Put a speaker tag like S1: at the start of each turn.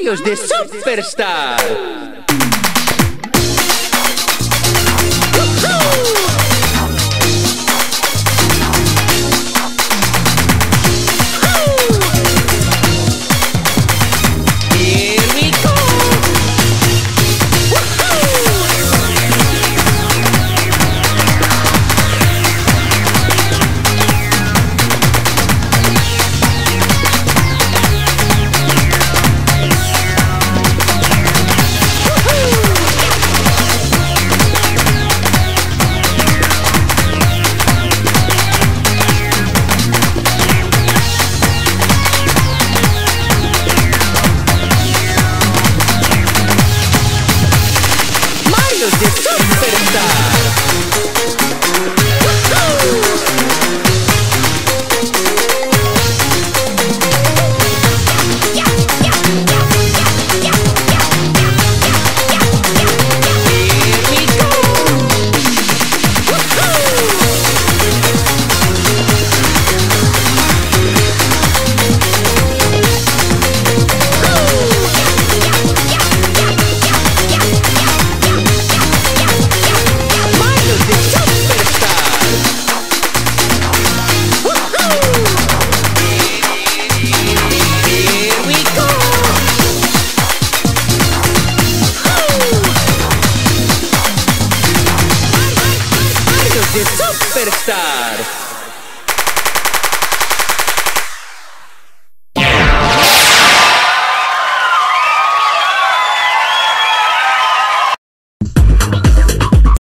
S1: De Superstar. De De Superstar.